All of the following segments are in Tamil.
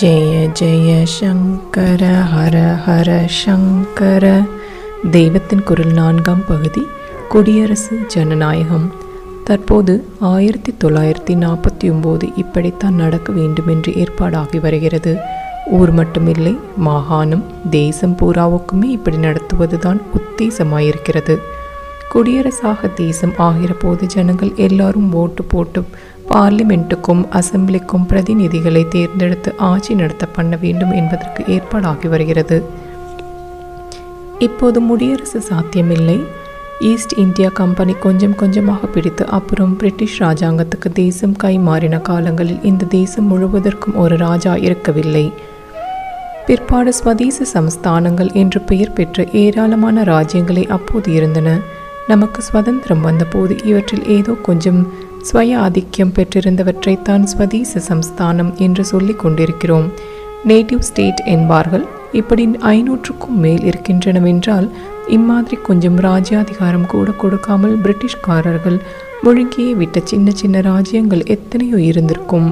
ஜெய ஜெய சங்கர ஹர ஹர சங்கர தெய்வத்தின் குரல் நான்காம் பகுதி குடியரசு ஜனநாயகம். தற்போது ஆயிரத்தி தொள்ளாயிரத்தி நாற்பத்தி ஒம்போது இப்படித்தான் நடக்க வேண்டுமென்று ஏற்பாடாகி வருகிறது. ஊர் மட்டுமில்லை மாகாணம் தேசம் பூராவுக்குமே இப்படி நடத்துவதுதான் உத்தேசமாயிருக்கிறது. குடியரசாக தேசம் ஆகிற போது ஜனங்கள் எல்லாரும் ஓட்டு போட்டு பார்லிமெண்ட்டுக்கும் அசெம்பிளிக்கும் பிரதிநிதிகளை தேர்ந்தெடுத்து ஆட்சி நடத்த பண்ண வேண்டும் என்பதற்கு ஏற்பாடாகி வருகிறது. இப்போது முடியரசு சாத்தியமில்லை. ஈஸ்ட் இந்தியா கம்பெனி கொஞ்சம் கொஞ்சமாக பிடித்து அப்புறம் பிரிட்டிஷ் ராஜாங்கத்துக்கு தேசம் கைமாறின காலங்களில் இந்த தேசம் முழுவதற்கும் ஒரு ராஜா இருக்கவில்லை. பிற்பாடு ஸ்வதேச சமஸ்தானங்கள் என்று பெயர் பெற்ற ஏராளமான ராஜ்யங்களே அப்போது இருந்தன. நமக்கு சுதந்திரம் வந்தபோது இவற்றில் ஏதோ கொஞ்சம் ஸ்வய ஆதிக்கம் பெற்றிருந்தவற்றைத்தான் ஸ்வதேச சம்ஸ்தானம் என்று சொல்லிக் கொண்டிருக்கிறோம். நேட்டிவ் ஸ்டேட் என்பார்கள். இப்படி ஐநூற்றுக்கும் மேல் இருக்கின்றனவென்றால் இம்மாதிரி கொஞ்சம் ராஜ்யாதிகாரம் கூட கொடுக்காமல் பிரிட்டிஷ்காரர்கள் முழுங்கியே விட்ட சின்ன சின்ன ராஜ்யங்கள் எத்தனையோ இருந்திருக்கும்.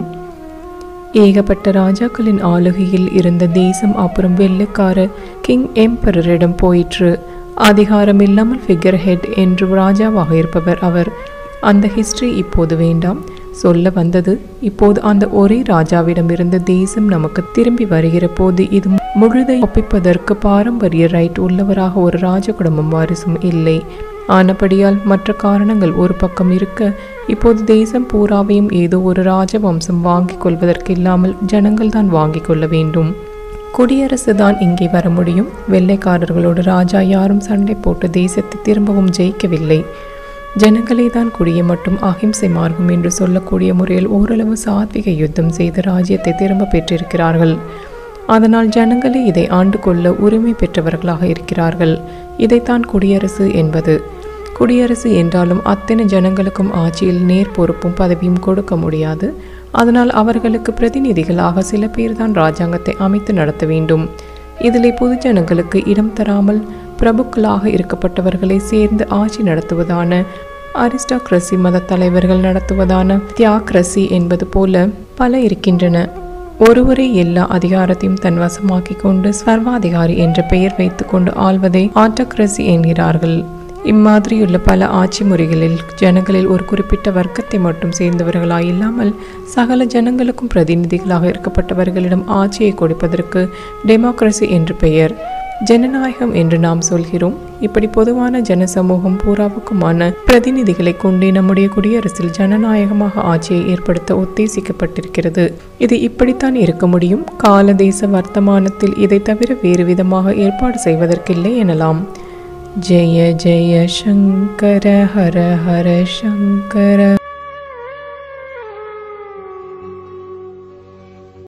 ஏகப்பட்ட ராஜாக்களின் ஆளுகையில் இருந்த தேசம் அப்புறம் வெள்ளைக்கார கிங் எம்பரரிடம் போயிற்று. அதிகாரம் இல்லாமல் ஃபிகர் ஹெட் என்று ராஜாவாக இருப்பவர் அவர். அந்த ஹிஸ்டரி இப்போது வேண்டாம். சொல்ல வந்தது இப்போது அந்த ஒரே ராஜாவிடமிருந்து தேசம் நமக்கு திரும்பி வருகிற போது இது முழுதை ஒப்பிப்பதற்கு பாரம்பரிய ரைட் உள்ளவராக ஒரு ராஜ குடும்பம் வாரிசும் இல்லை. ஆனபடியால் மற்ற காரணங்கள் ஒரு பக்கம் இருக்க இப்போது தேசம் பூராவையும் ஏதோ ஒரு ராஜவம்சம் வாங்கிக் கொள்வதற்கு இல்லாமல் ஜனங்கள் தான் வாங்கிக் கொள்ள வேண்டும். குடியரசு தான் இங்கே வர முடியும். வெள்ளைக்காரர்களோடு ராஜா யாரும் சண்டை போட்டு தேசத்தை திரும்பவும் ஜெயிக்கவில்லை. ஜனங்களே தான் குடிய மட்டும் அகிம்சை மார்க்கம் என்று சொல்லக்கூடிய முறையில் ஓரளவு சாத்விக யுத்தம் செய்து ராஜ்யத்தை திரும்ப பெற்றிருக்கிறார்கள். அதனால் ஜனங்களே இதை ஆண்டு கொள்ள உரிமை பெற்றவர்களாக இருக்கிறார்கள். இதைத்தான் குடியரசு என்பது. குடியரசு என்றாலும் அத்தனை ஜனங்களுக்கும் ஆட்சியில் நேர் பொறுப்பும் பதவியும் கொடுக்க முடியாது. அதனால் அவர்களுக்கு பிரதிநிதிகளாக சில பேர்தான் ராஜாங்கத்தை அமைத்து நடத்த வேண்டும். இதில் பொதுஜனங்களுக்கு இடம் தராமல் பிரபுக்களாக இருக்கப்பட்டவர்களை சேர்ந்து ஆட்சி நடத்துவதான அரிஸ்டாக்ரசி மத தலைவர்கள் நடத்துவதான தியாக்ரசி என்பது போல பல இருக்கின்றன. ஒருவரே எல்லா அதிகாரத்தையும் தன் வசமாக்கி கொண்டு சர்வாதிகாரி என்ற பெயர் வைத்துக்கொண்டு ஆள்வதை ஆட்டோக்ரசி என்கிறார்கள். இம்மாதிரியுள்ள பல ஆட்சி முறைகளில் ஜனங்களில் ஒரு குறிப்பிட்ட வர்க்கத்தை மட்டும் சேர்ந்தவர்களாய் இல்லாமல் சகல ஜனங்களுக்கும் பிரதிநிதிகளாக இருக்கப்பட்டவர்களிடம் ஆட்சியை கொடுப்பதற்கு டெமோக்ரசி என்று பெயர். ஜனநாயகம் என்று நாம் சொல்கிறோம். இப்படி பொதுவான ஜன சமூகம் பூராவுக்குமான பிரதிநிதிகளை கொண்டு நம்முடைய குடியரசில் ஜனநாயகமாக ஆட்சியை ஏற்படுத்த உத்தேசிக்கப்பட்டிருக்கிறது. இது இப்படித்தான் இருக்க முடியும். கால தேச வர்த்தமானத்தில் இதை தவிர வேறு விதமாக ஏற்பாடு செய்வதற்கில்லை எனலாம். ஜெய ஜெய சங்கர ஹர ஹர சங்கர